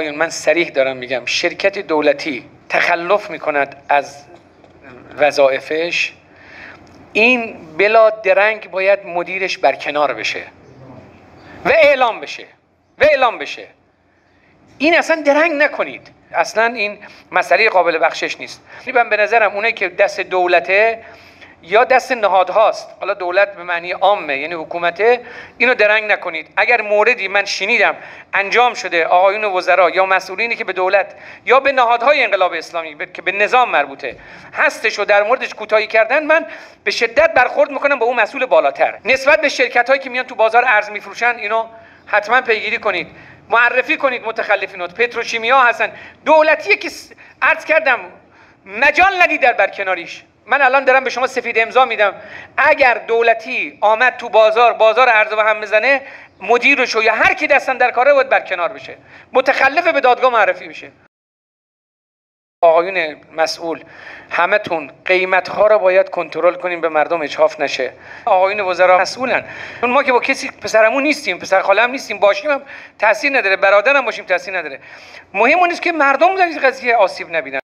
آقایون من سریح دارم میگم شرکت دولتی تخلف می‌کند از وظایفش این بلا درنگ باید مدیرش برکنار بشه و اعلام بشه و اعلام بشه. این اصلا درنگ نکنید. اصلا این مسئله قابل بخشش نیست. من به نظرم اونایی که دست دولته یا دست نهادهاست حالا دولت به معنی عامه یعنی حکومته. اینو درنگ نکنید. اگر موردی من شنیدم انجام شده آقایون وزرا یا مسئولینی که به دولت یا به نهادهای انقلاب اسلامی که به نظام مربوطه هستش و در موردش کوتاهی کردن من به شدت برخورد می‌کنم با اون مسئول بالاتر. نسبت به شرکت هایی که میان تو بازار ارز میفروشن اینو حتما پیگیری کنید. معرفی کنید متخلفینات پتروشیمیا هستن. دولتیه که عرض کردم مجال ندید در برکناریش. من الان دارم به شما سفید امضا میدم. اگر دولتی آمد تو بازار بازار ارز و هم بزنه مدیرشو یا هر کی دستن در کاره باید برکنار بشه. متخلف به دادگاه معرفی بشه آقایون مسئول همتون قیمت ها رو باید کنترل کنیم به مردم اجحاف نشه. آقایون وزرا مسئولن. اون ما که با کسی پسرمون نیستیم پسر خاله هم نیستیم باشیم هم تاثیر نداره برادرم باشیم تاثیر نداره. مهم اون که مردم در قضیه آسیب نبینن.